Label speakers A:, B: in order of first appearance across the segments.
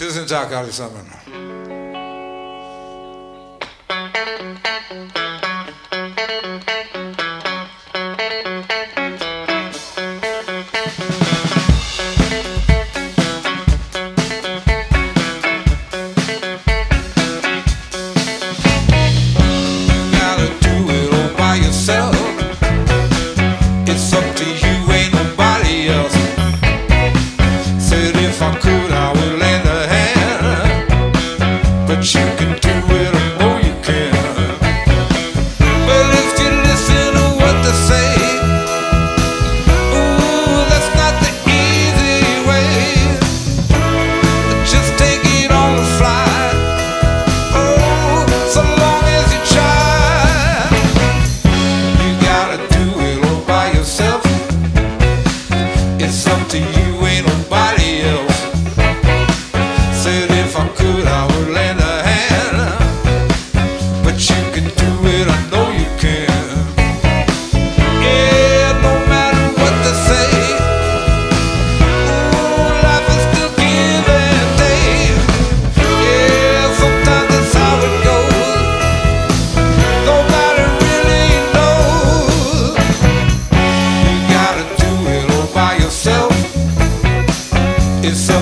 A: 谢谢大家，各位嘉宾。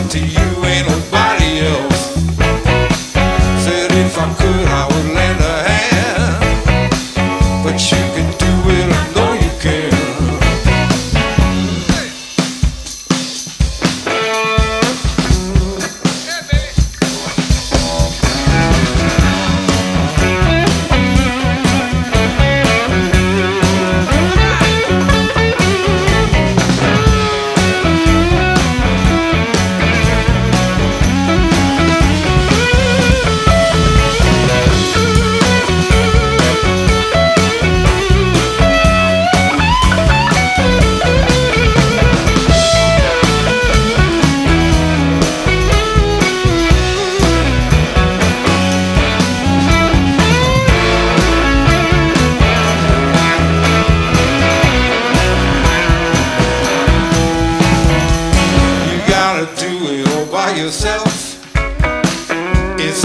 A: to you.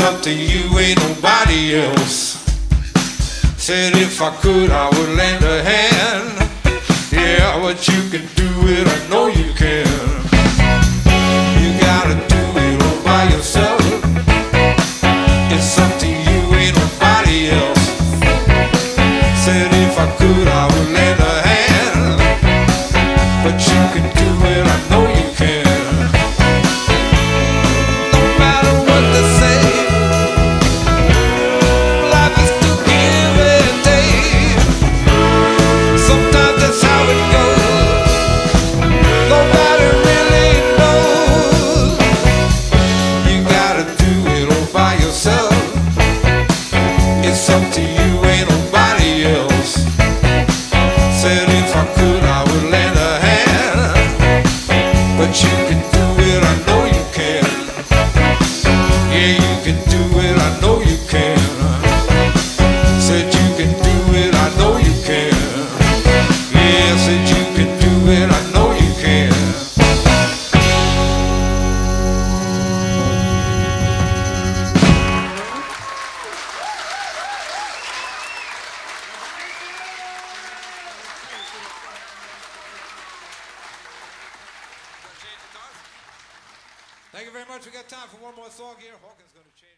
A: up to you, ain't nobody else. Said if I could, I would lend a hand. Yeah, but you can do it, I know you can. You gotta do it all by yourself. It's up to you, ain't nobody else. Said if I could, I would lend a hand. But you can Thank you very much. We got time for one more song here. Håkon's going to change.